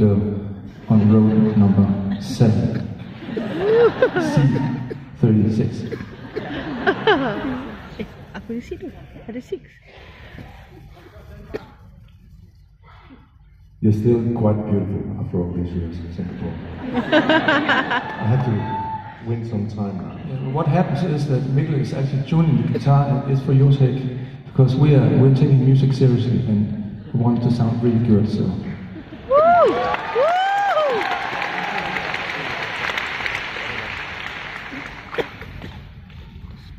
girl on road number 7. C36. Eh, aku di situ. Ada six. You're still quite beautiful after all these years in Singapore. I have to win some time now. Yeah, what happens is that Mikkel is actually tuning the guitar and it's for your sake because we are we're taking music seriously and we want it to sound really good. So Woo! Woo!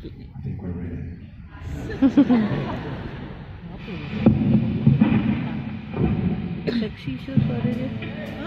I think we're ready. Seksi siya suara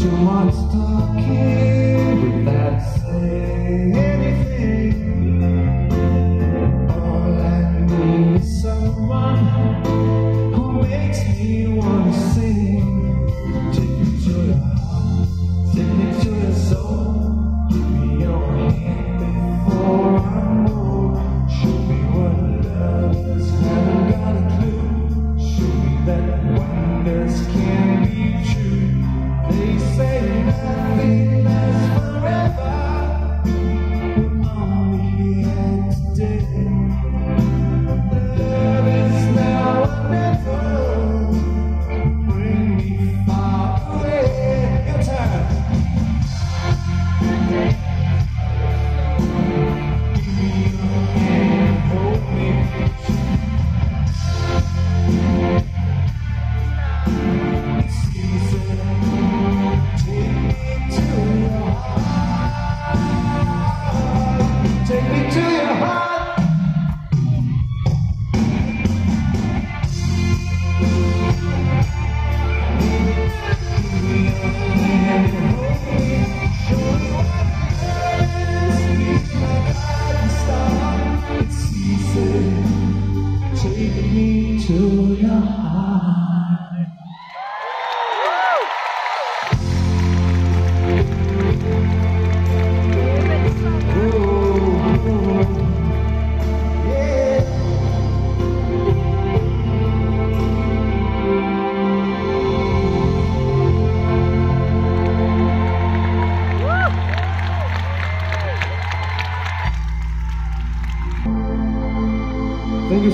Do you want to talk here? That?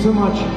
so much.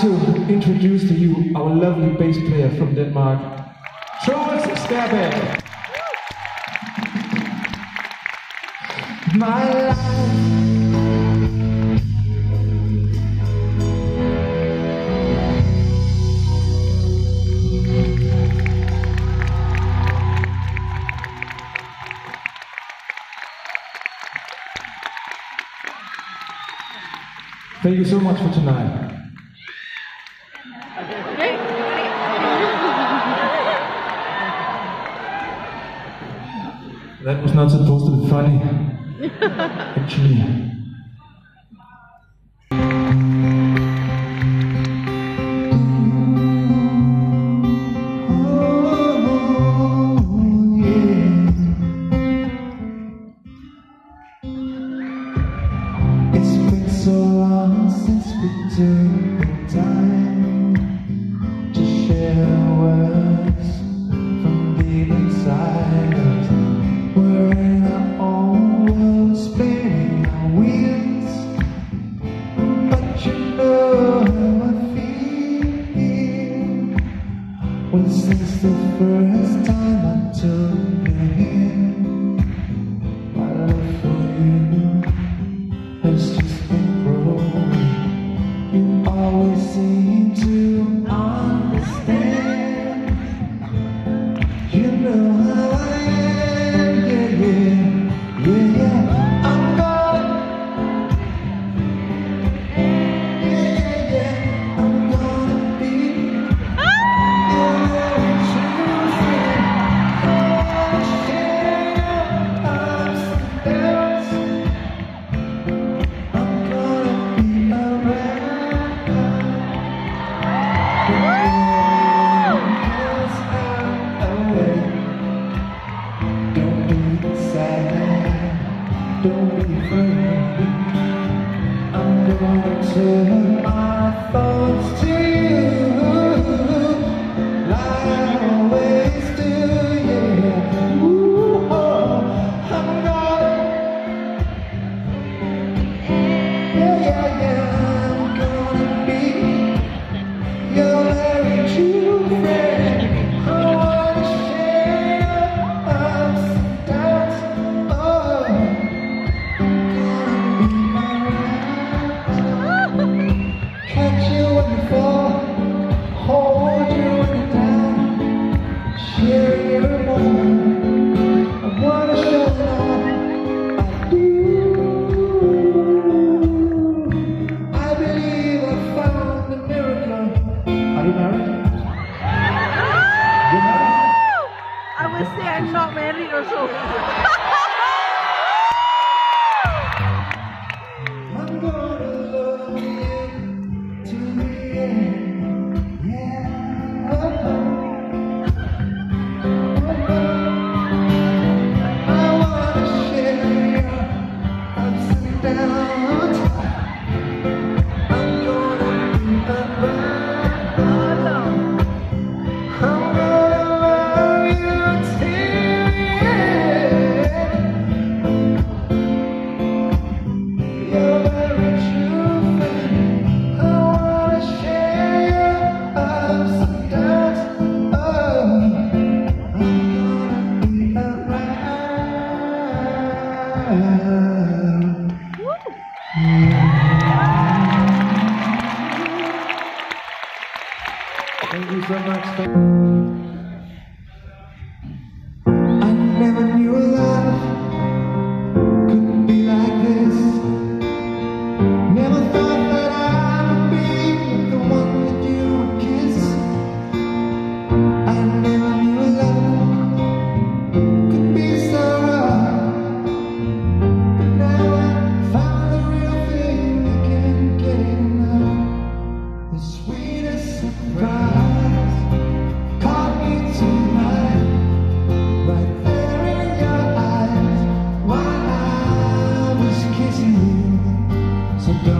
to introduce to you our lovely bass player from Denmark, Charles Skærberg. My life Thank you so much for tonight. You know So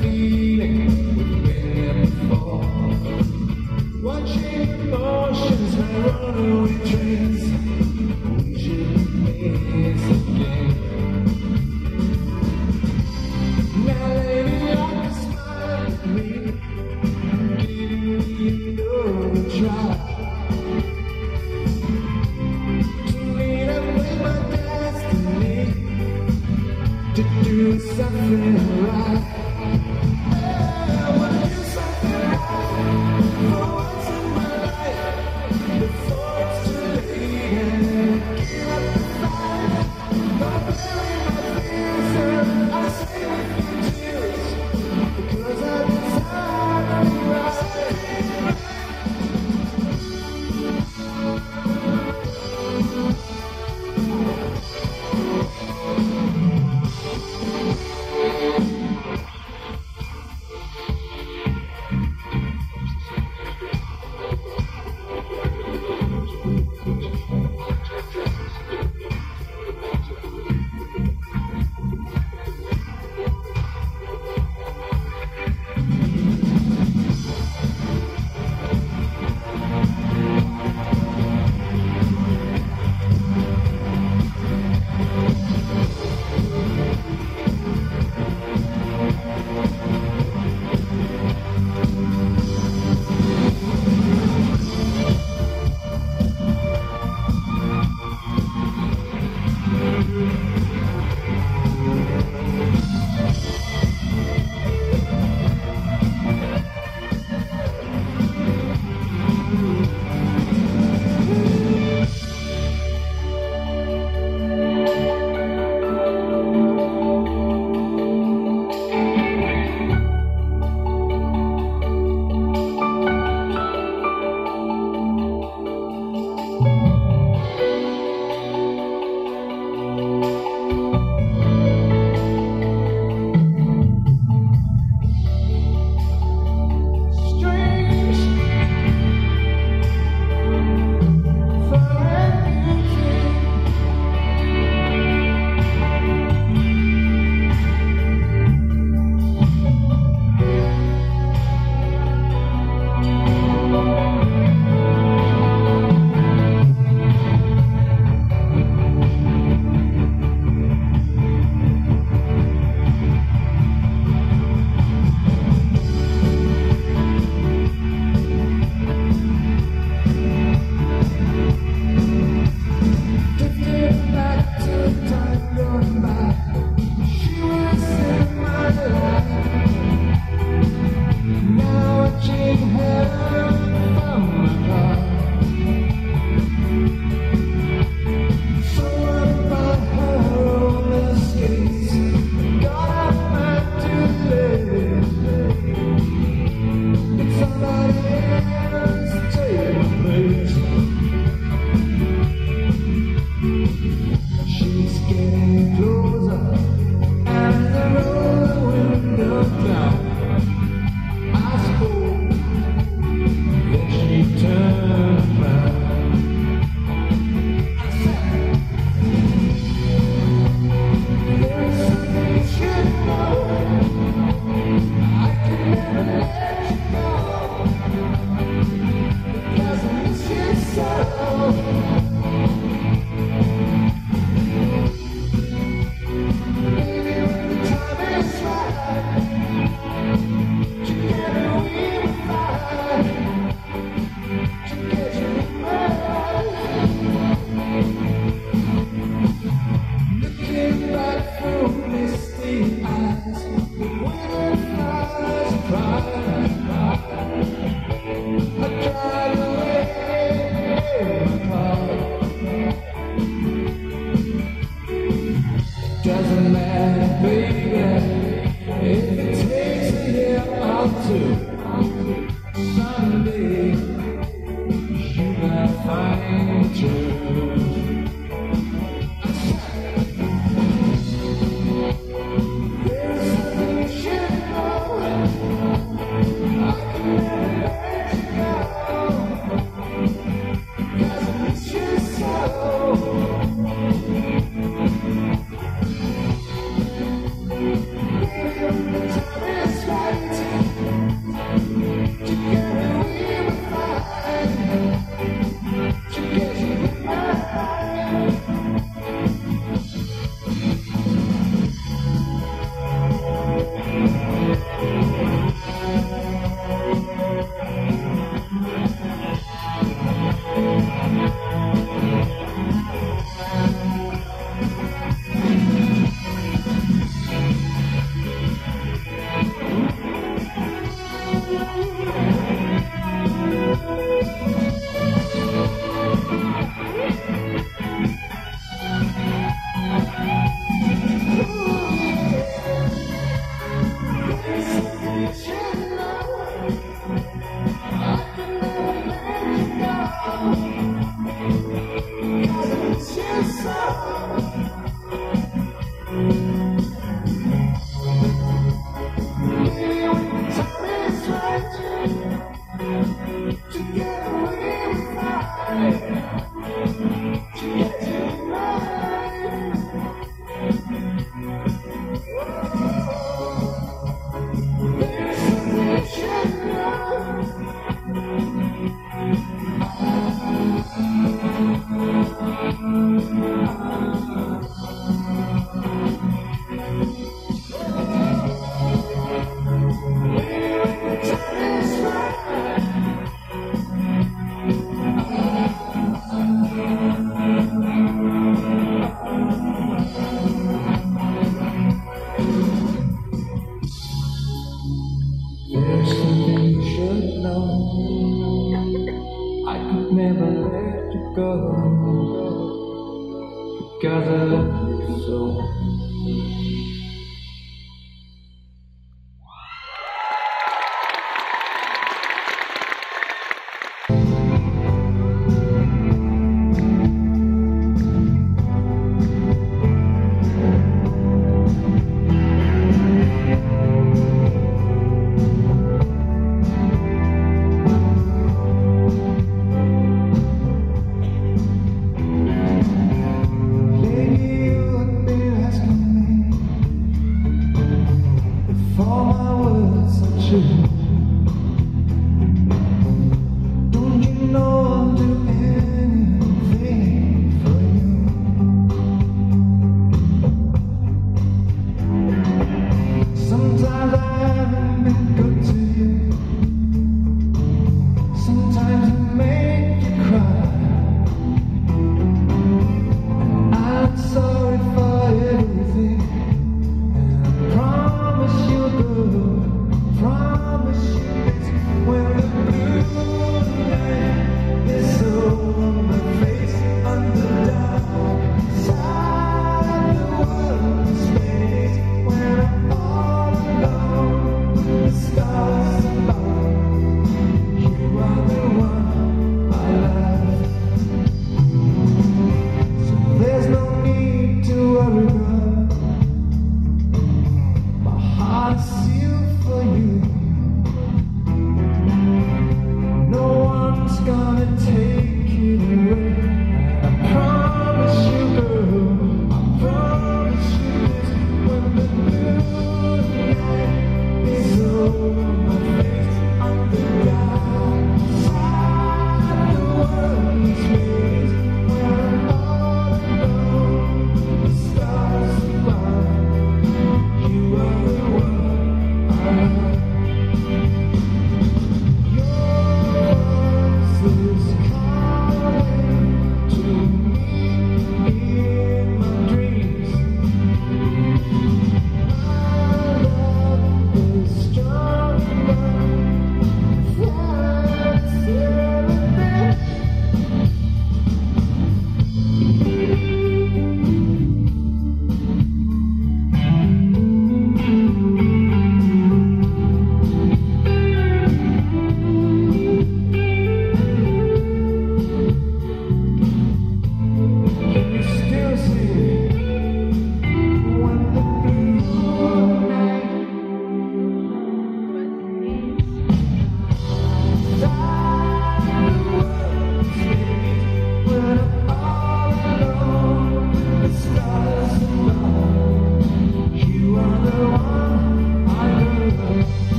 feeling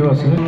I don't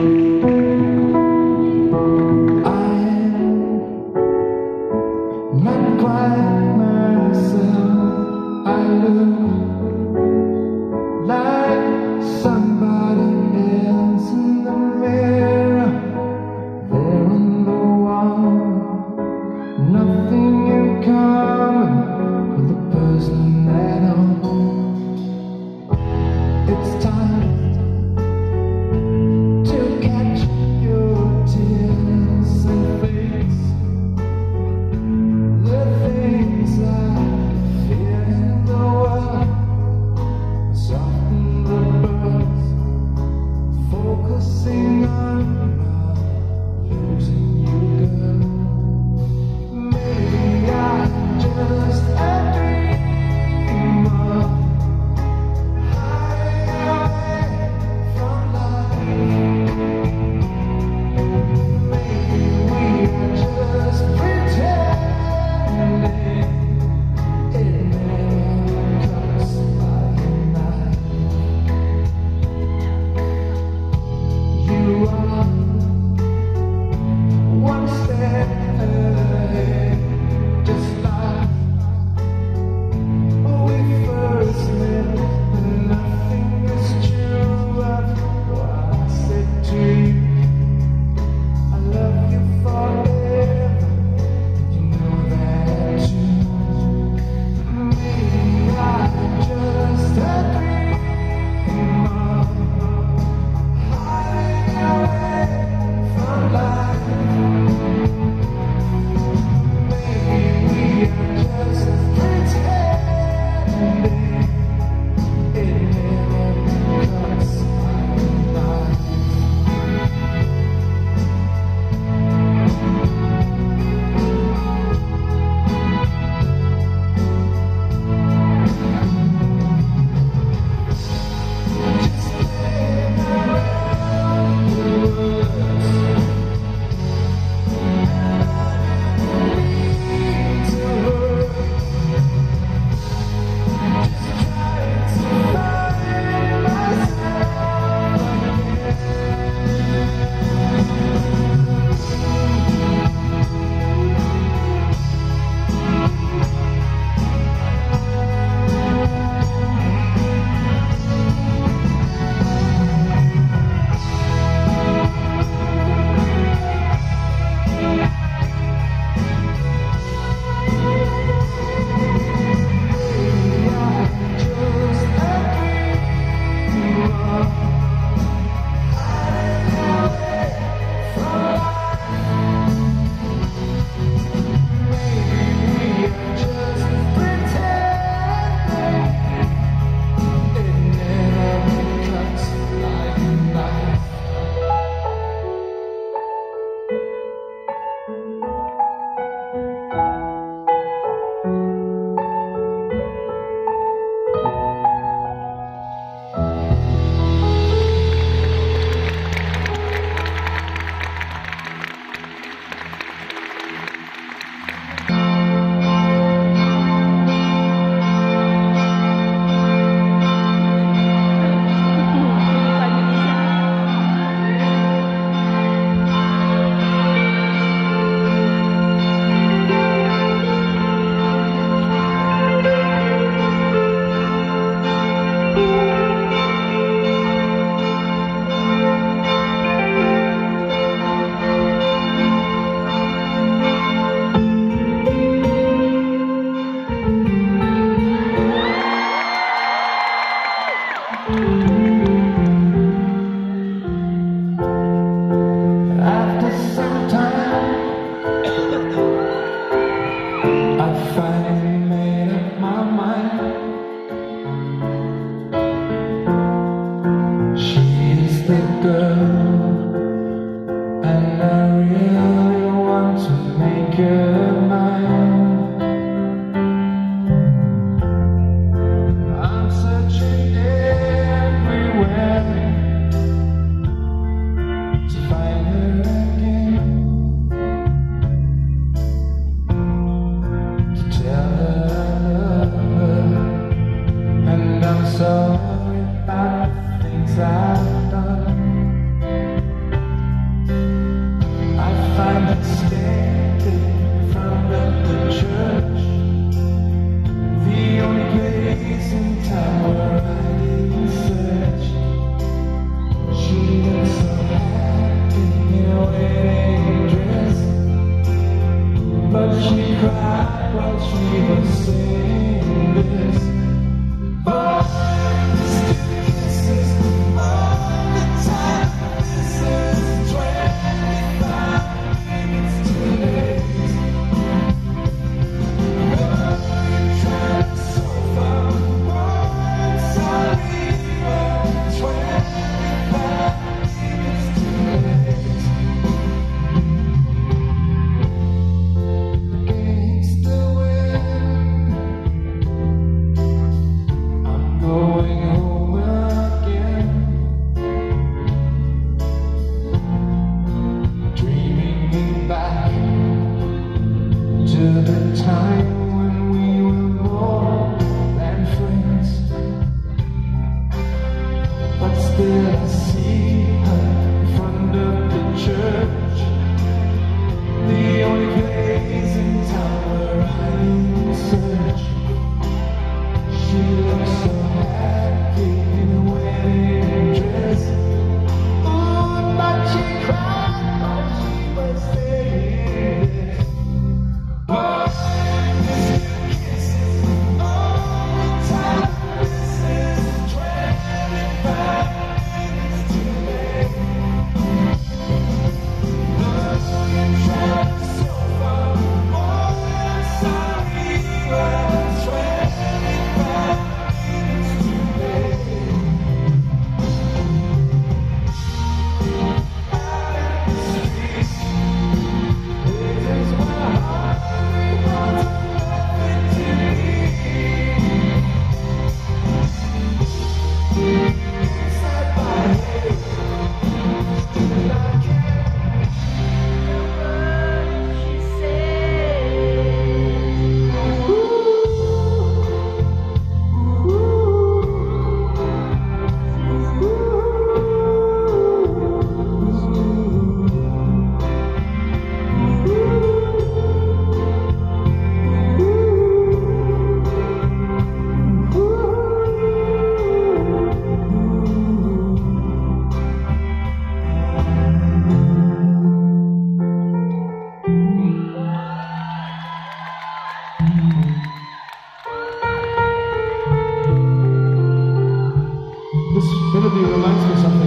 It's going to be a relaxed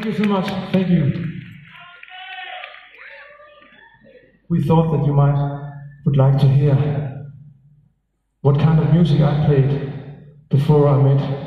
Thank you so much. Thank you. We thought that you might would like to hear what kind of music I played before I met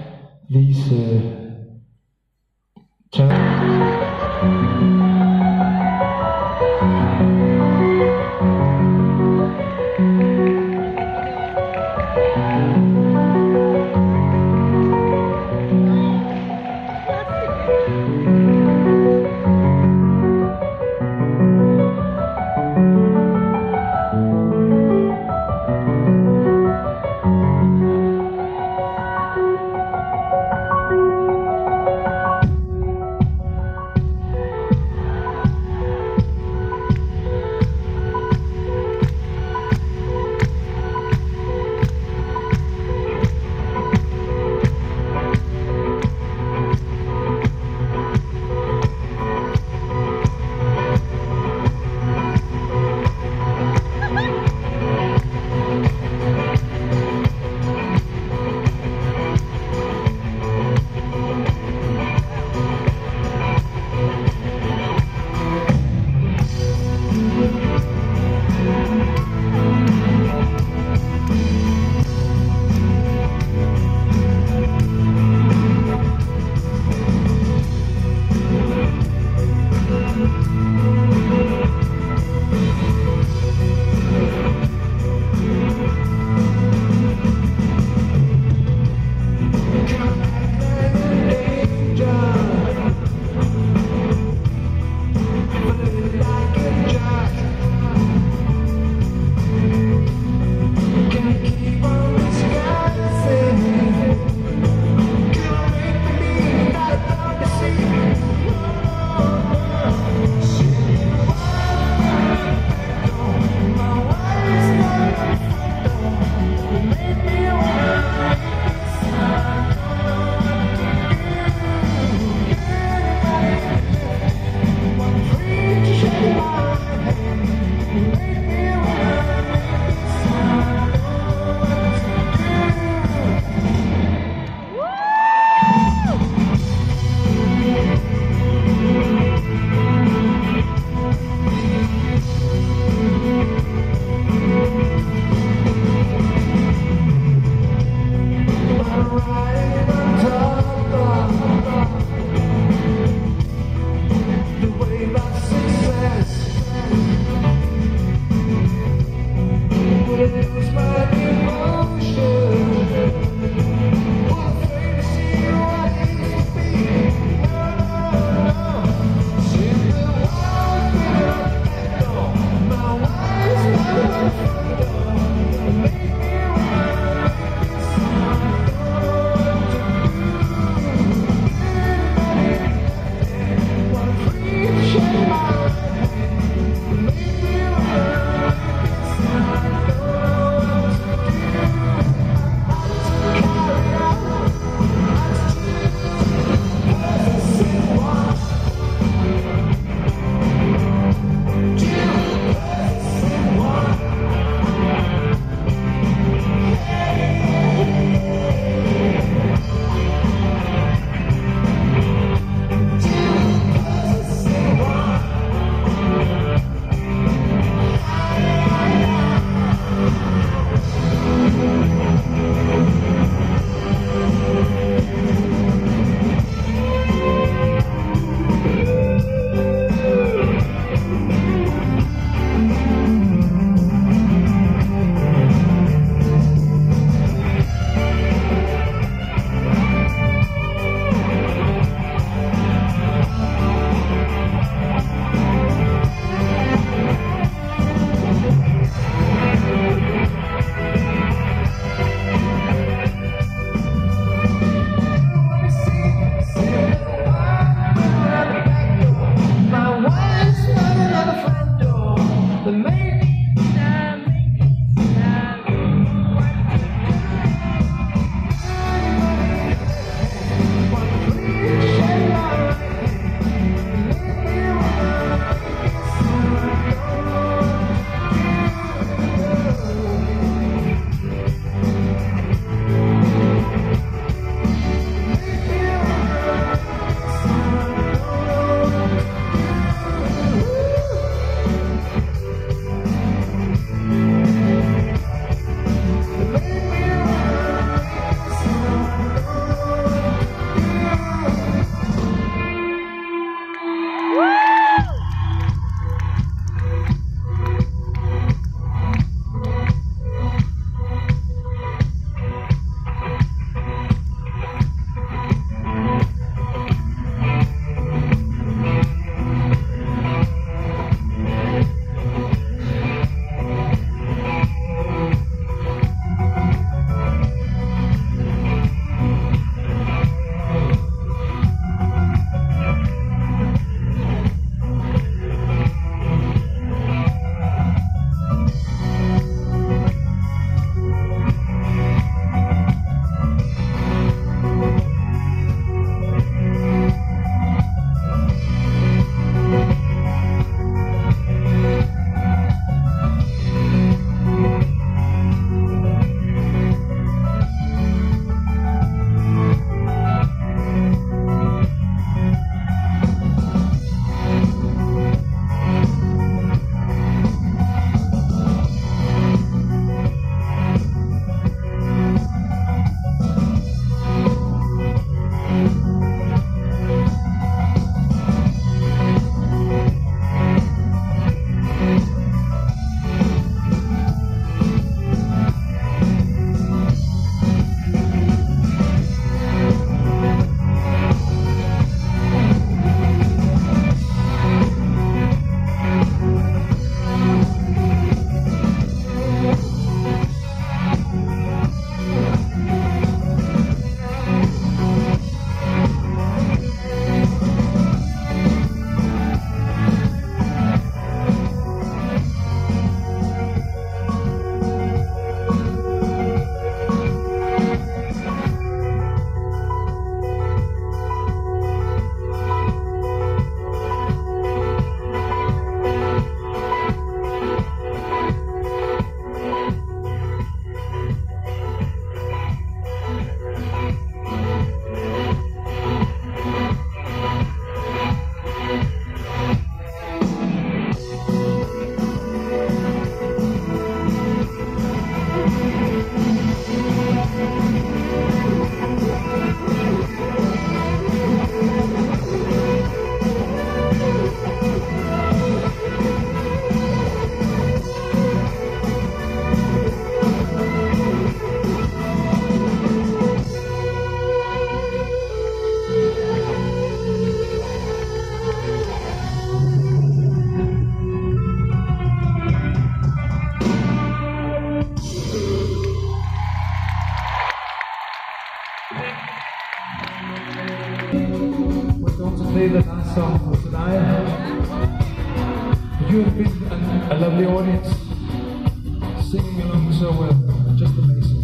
along so well, just amazing.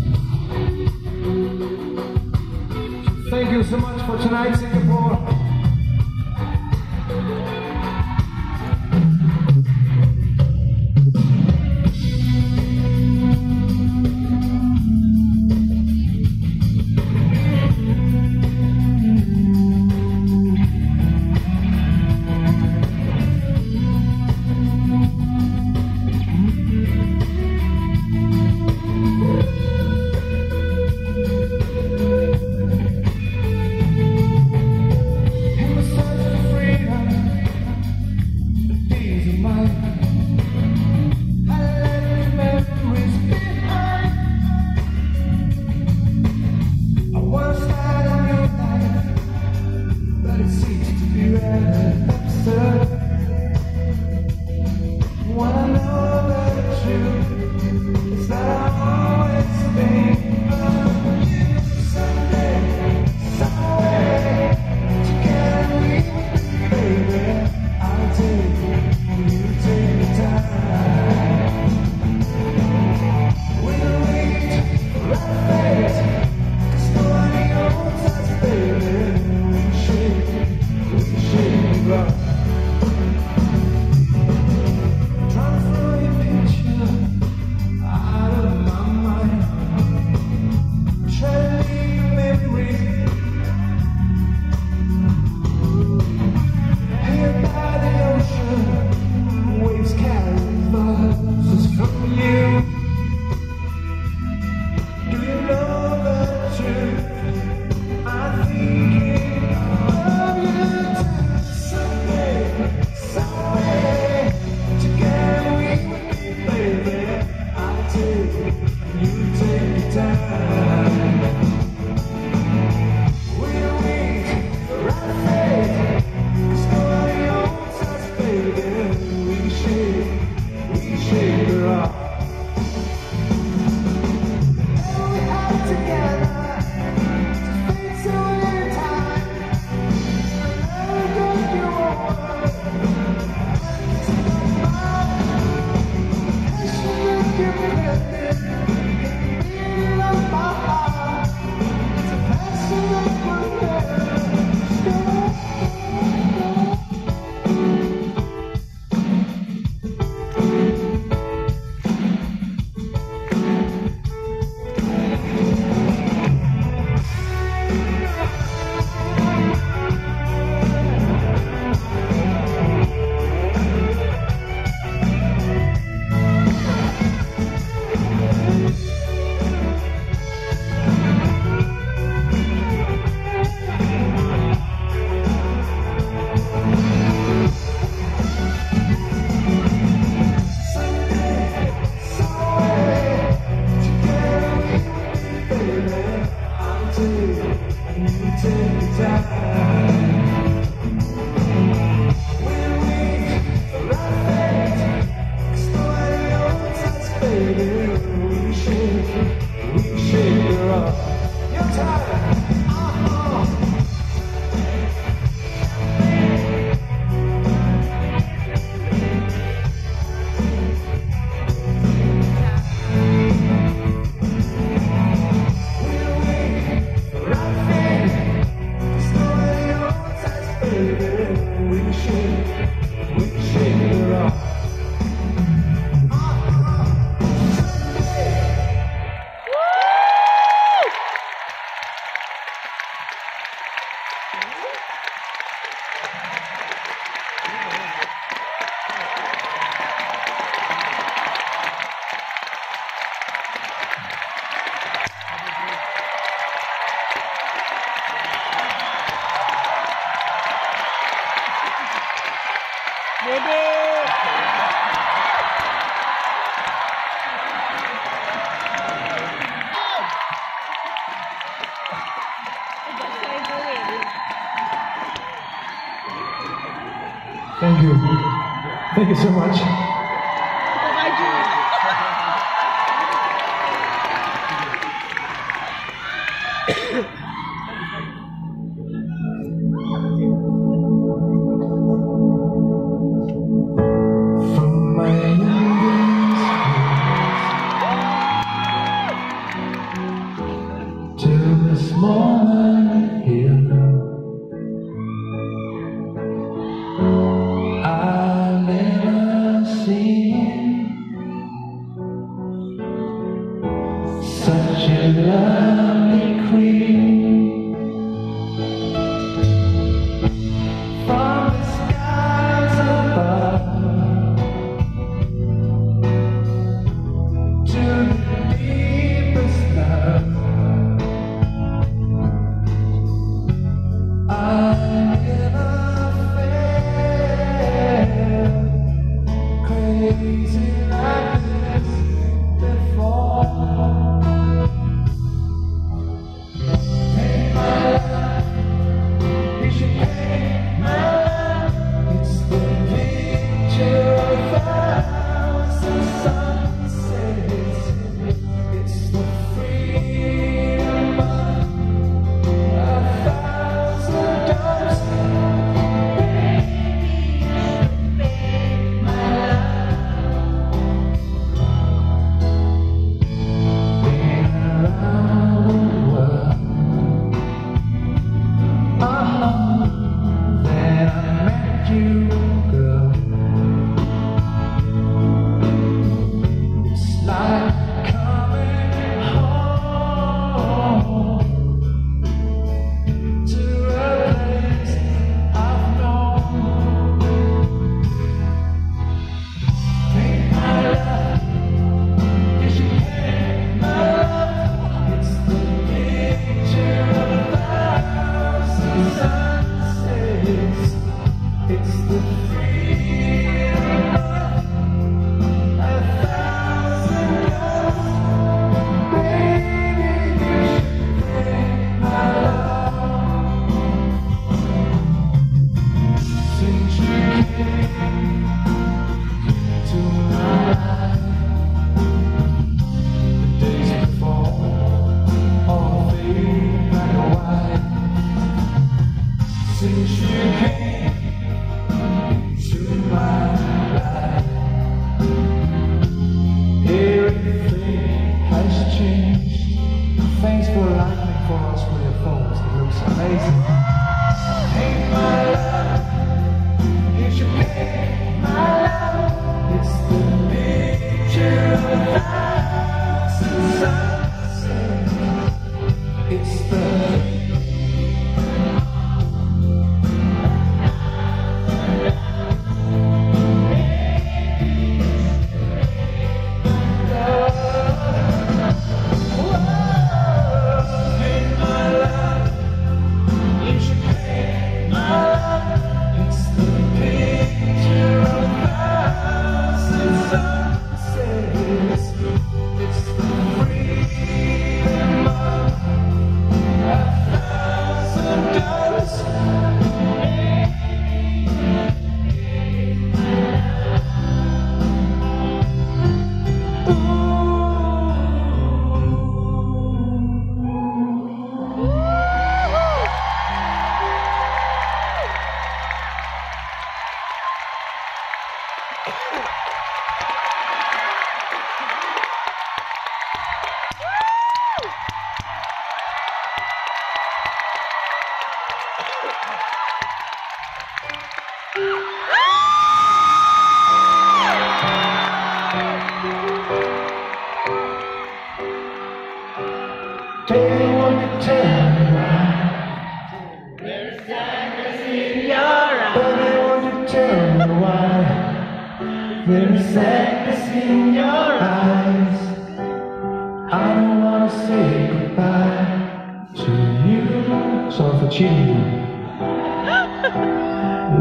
Thank you so much for tonight,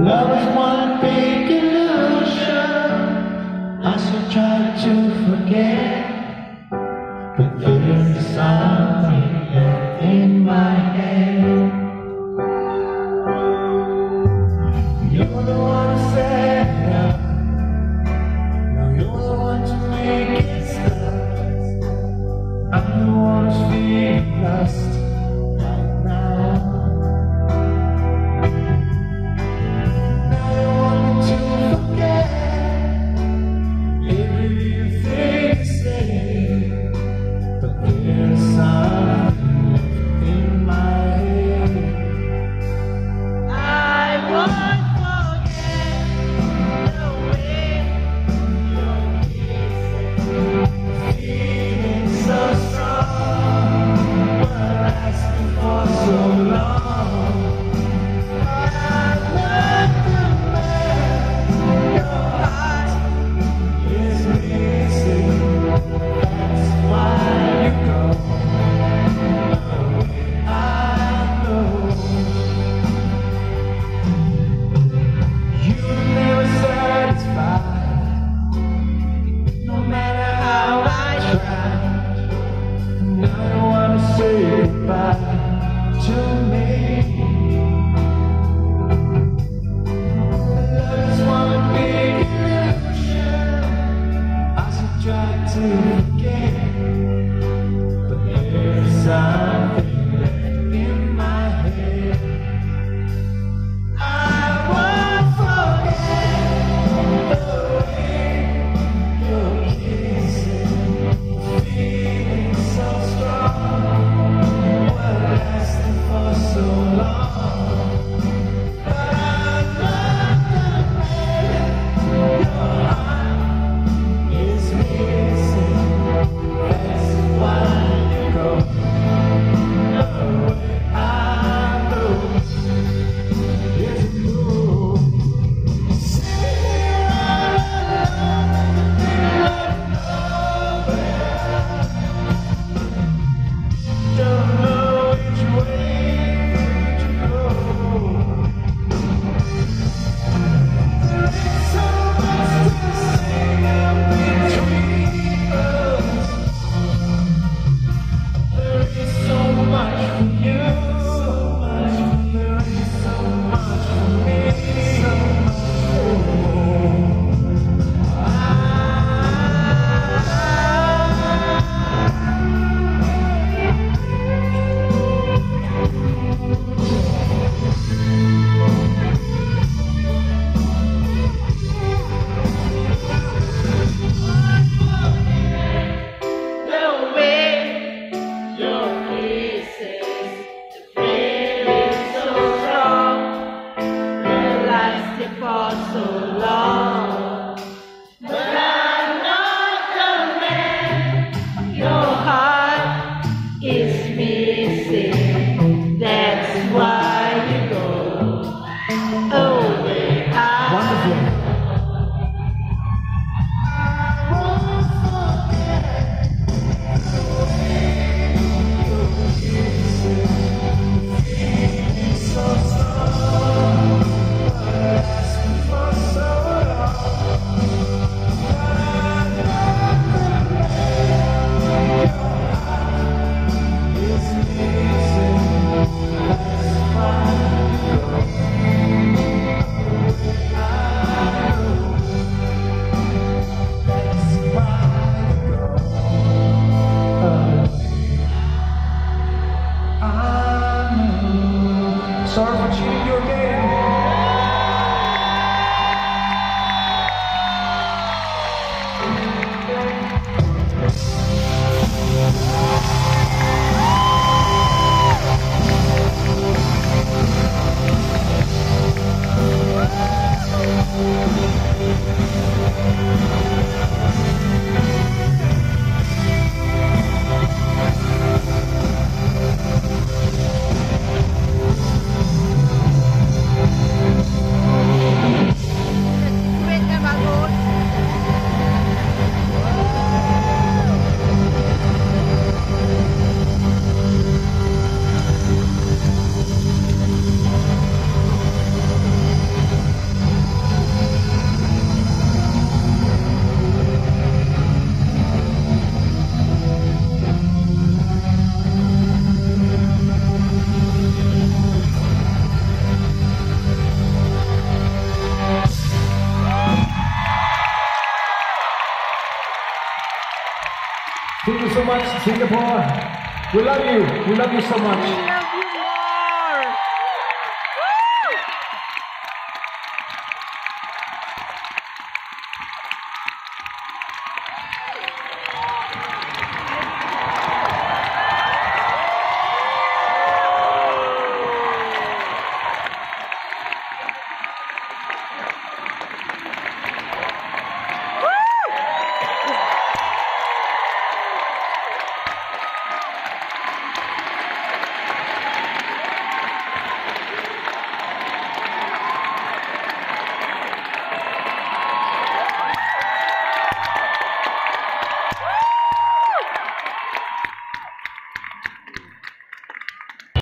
Love is one big illusion. I still try to forget. Singapore. We love you. We love you so much.